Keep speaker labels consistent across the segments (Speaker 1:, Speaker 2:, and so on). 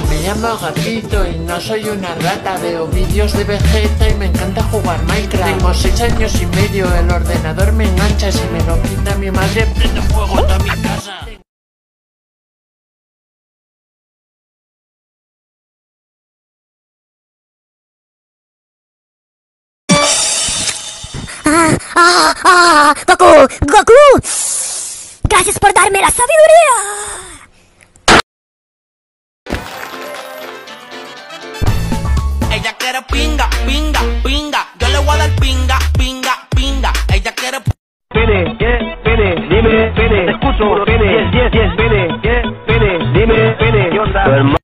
Speaker 1: Me llamo Gatito y no soy una rata. Veo vídeos de Vegeta y me encanta jugar Minecraft. Tengo seis años y medio, el ordenador me engancha. Si me lo quita mi madre, prendo fuego toda mi casa.
Speaker 2: ¡Ah! ¡Ah! ¡Ah! ¡Goku! ¡Goku! ¡Gracias por darme la sabiduría!
Speaker 3: Ella quiere pinga, pinga, pinga. Yo le voy a dar pinga, pinga, pinga. Ella quiere
Speaker 4: Pene, ¿qué? Pene, dime, pene, escucho, pene, yes, yes, yes, pene, ¿qué? Pene, dime, pene, ¿qué onda?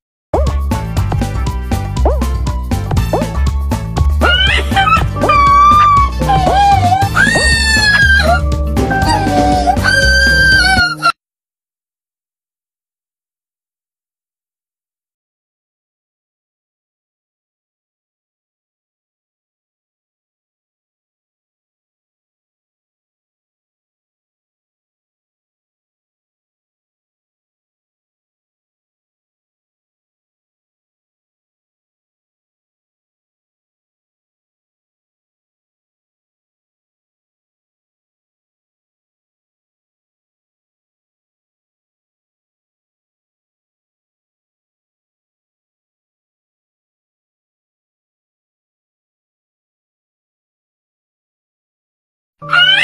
Speaker 2: Ah!